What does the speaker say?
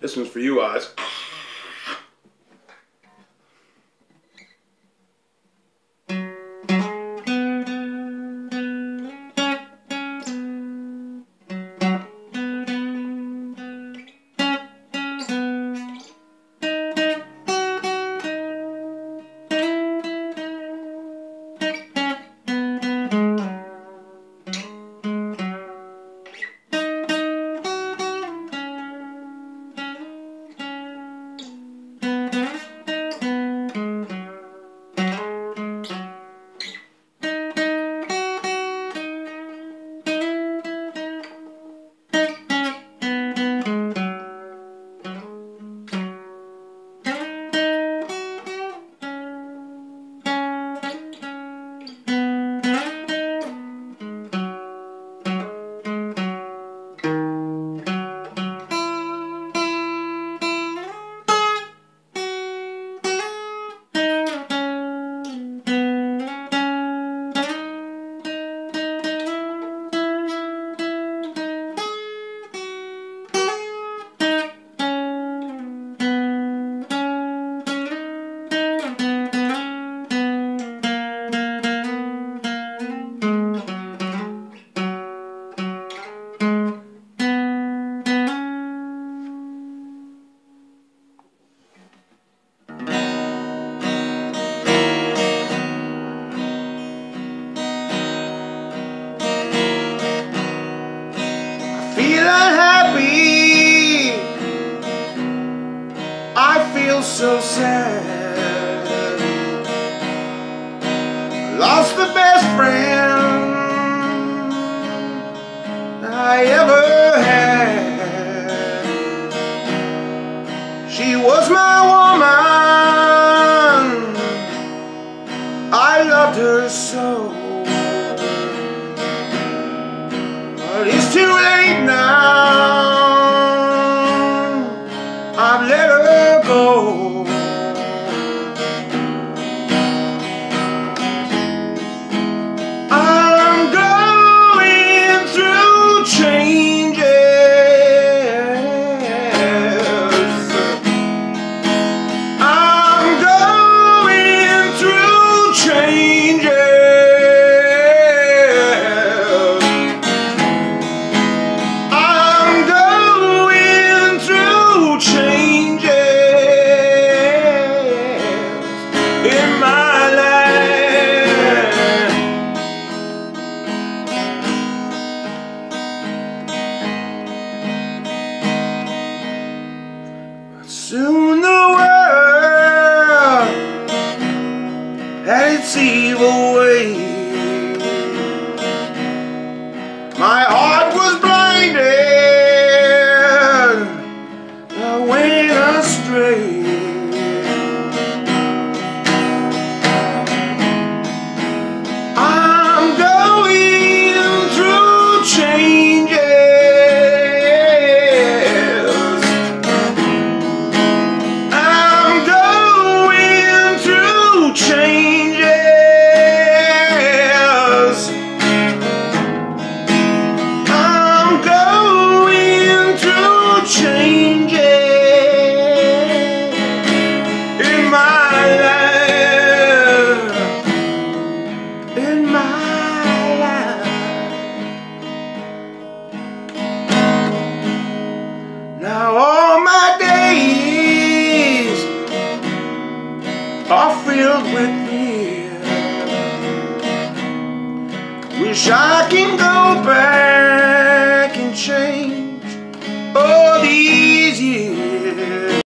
This one's for you, Oz. Lost the best friend I ever had. She was my woman. I loved her so. But it's too late now. I've let her go. Had days are filled with fear. Wish I can go back and change.